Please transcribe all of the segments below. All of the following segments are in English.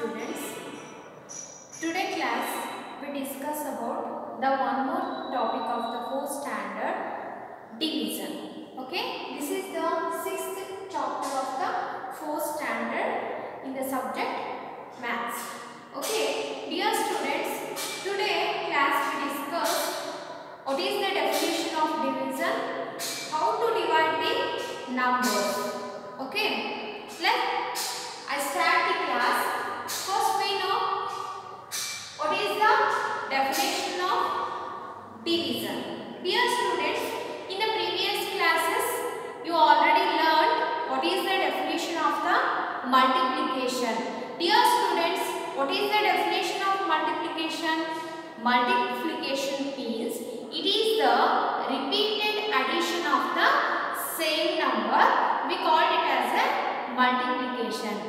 students. Today class we discuss about the one more topic of the fourth standard division. Okay, this is the sixth chapter of the fourth standard in the subject maths. Okay, dear students, today class we discuss what is the definition of division, how to divide the numbers. Okay, let I start the class. First we know what is the definition of division. Dear students, in the previous classes you already learned what is the definition of the multiplication. Dear students, what is the definition of multiplication? Multiplication means it is the repeated addition of the same number. We call it as a multiplication.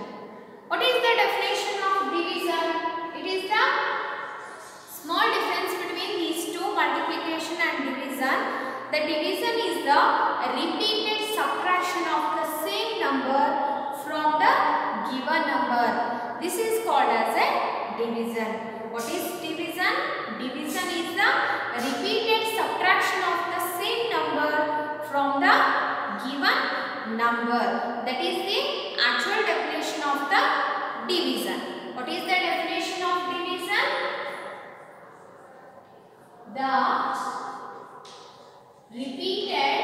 What is the definition of division? It is the small difference between these two multiplication and division. The division is the repeated subtraction of the same number from the given number. This is called as a division. What is division? Division is the repeated subtraction of the same number from the given number. That is the actual definition of the division. What is the definition of division? The repeated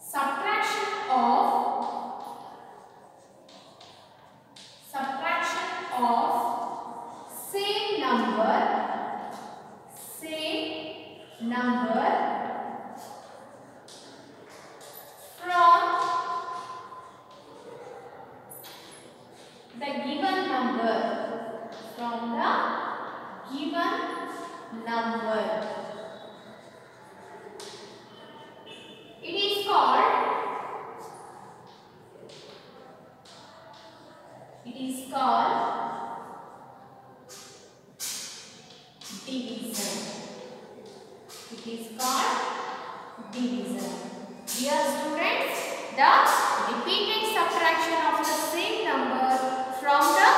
subtraction of subtraction of same number same number from the given number from the given number it is called it is called division it is called division dear students the repeated subtraction of the same number from the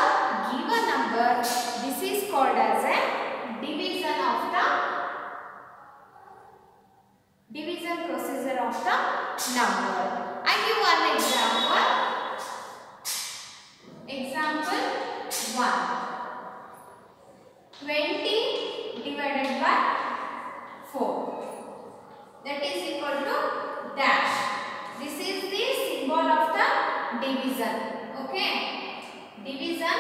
given number this is called as a division of the division procedure of the number i give one example example 1 20 divided by 4 that is equal to dash. This is the symbol of the division. Okay? Division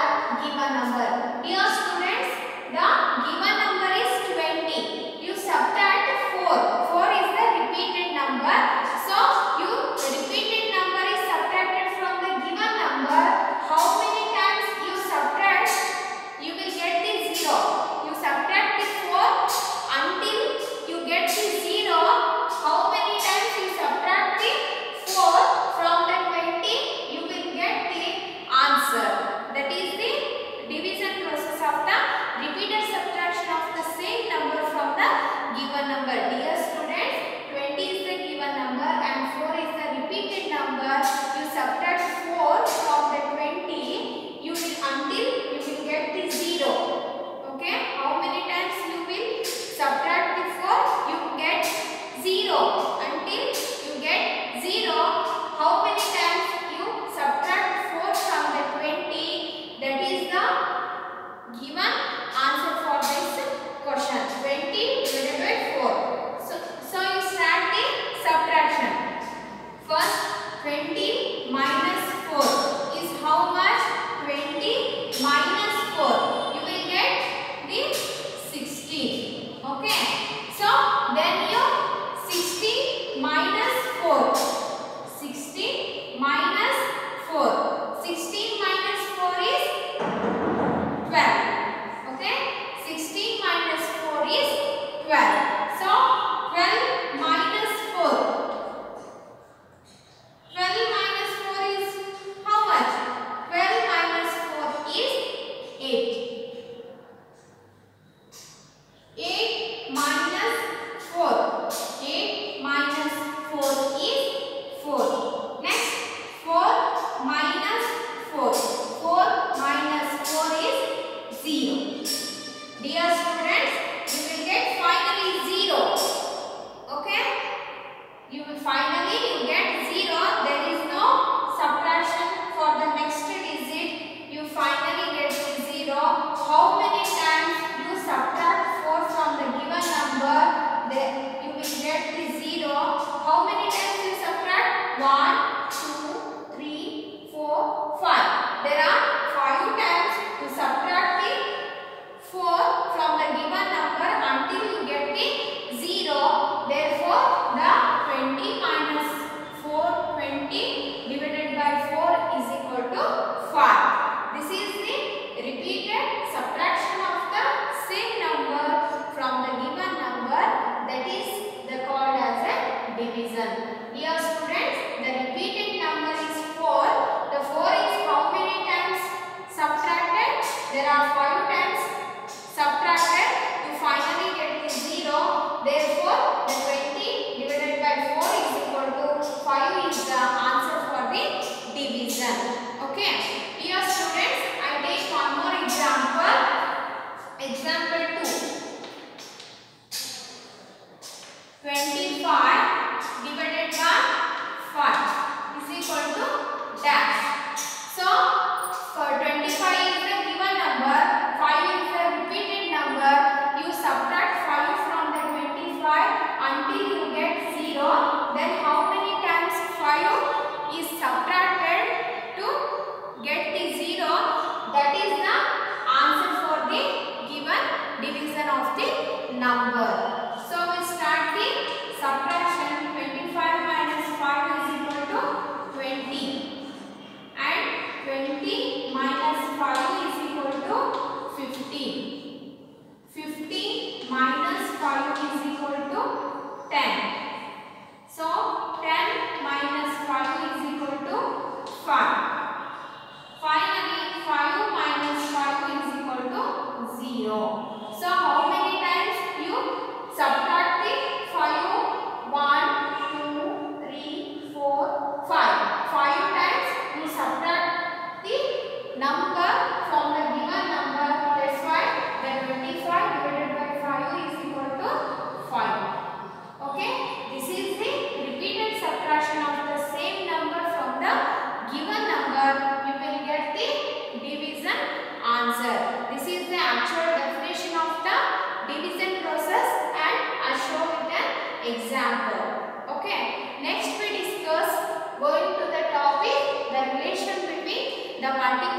the given number dear students the given number is sim.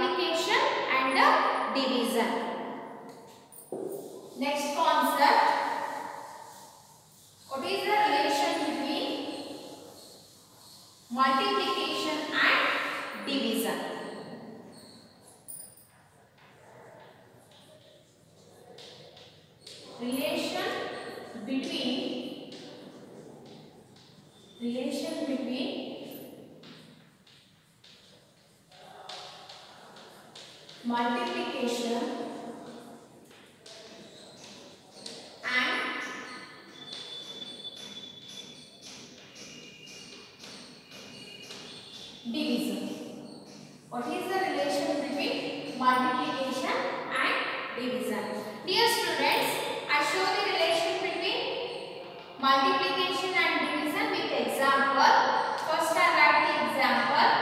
multiplication and division. Next concept. What is the relation between multiplication and division? Dear students, I show the relation between multiplication and division with example. First I write the example.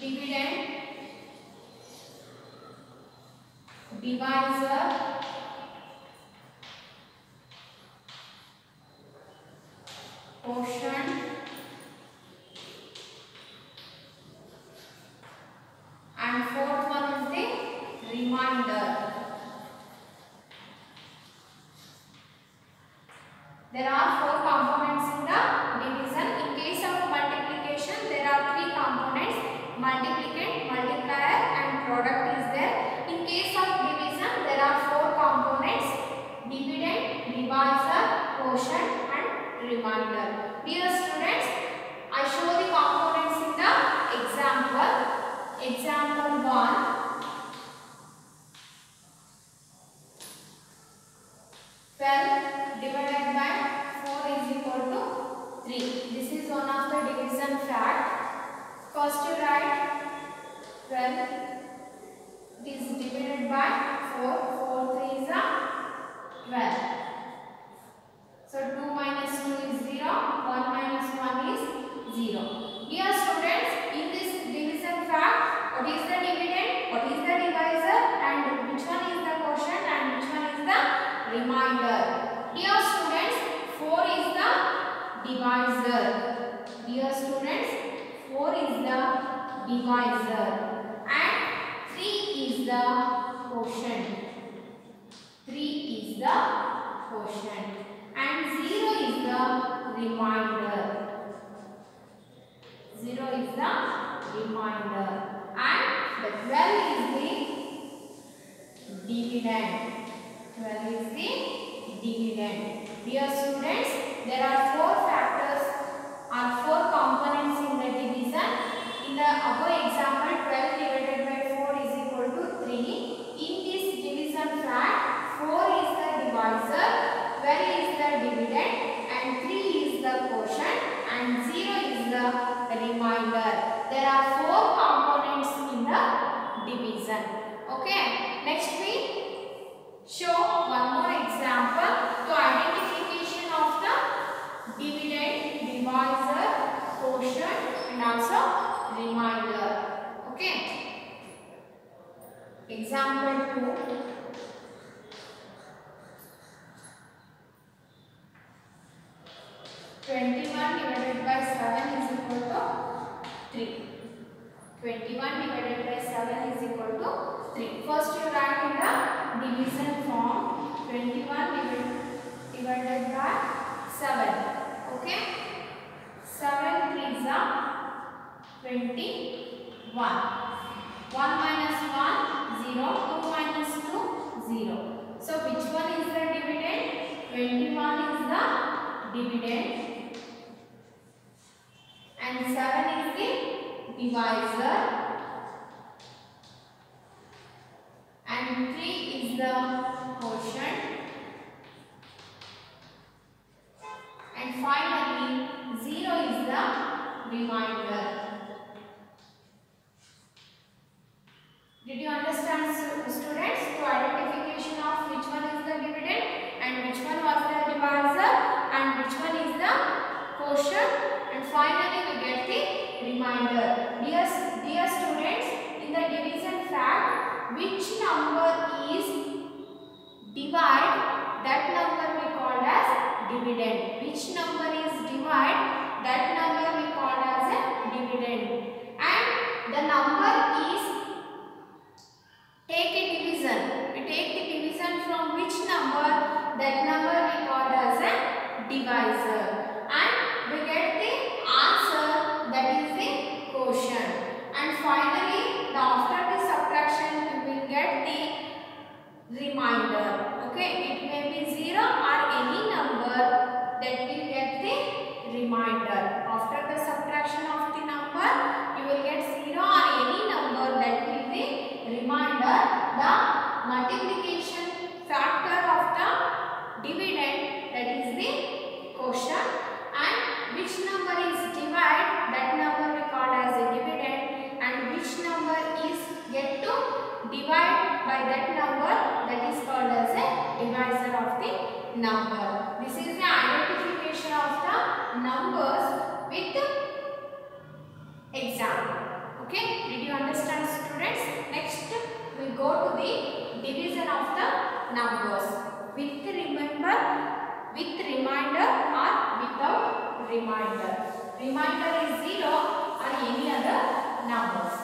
Dividend divisor divisor dear students 4 is the divisor and 3 is the quotient. 3 is the quotient and 0 is the remainder 0 is the remainder and the 12 is the dividend. 12 is the dividend. Dear students there are four factors or four components in the division. In the above example 12 divided by 4 is equal to 3 in this division fact 4 is the divisor 12 is the dividend and 3 is the quotient and 0 is the remainder there are four components in the division. Okay next we show one more and also remainder okay example 2 21 divided by 7 is equal to 3 21 divided by 7 is equal to 3 first you write in the division form 21 divided divided by 7 okay 21 1 minus 1 0 2 minus 2 0 so which one is the dividend? 21 is the dividend. And 7 is the divisor. And 3 is the quotient. And finally 0 is the remainder. Did you understand students to identification of which one is the dividend and which one was the divisor and which one is the quotient and finally we get the remainder. Dear, dear students, in the division fact, which number is divide, that number we call as dividend. Which number is divide, that number we call as a dividend. And the number is take a division. We take the division from which number, that number we called as a divisor. numbers with exam. Okay, did you understand students? Next we go to the division of the numbers with remember, with reminder or without reminder. Reminder is 0 or any other numbers.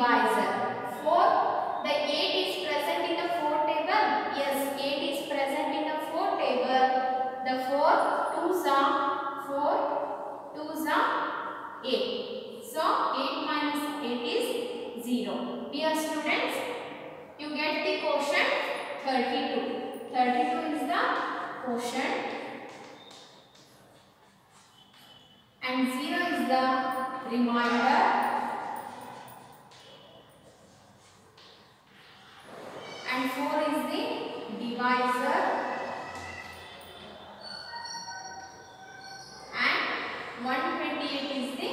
divisor. 4. The 8 is present in the 4 table. Yes, 8 is present in the 4 table. The 4, 2 are 4, 2 are 8. So, 8 minus 8 is 0. Dear students, you get the quotient 32. 32 is the quotient and 0 is the remainder. 128 is the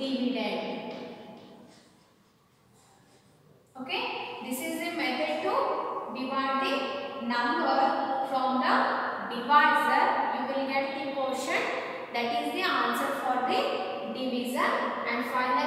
dividend. Okay, this is the method to divide the number from the divisor. You will get the portion that is the answer for the divisor and finally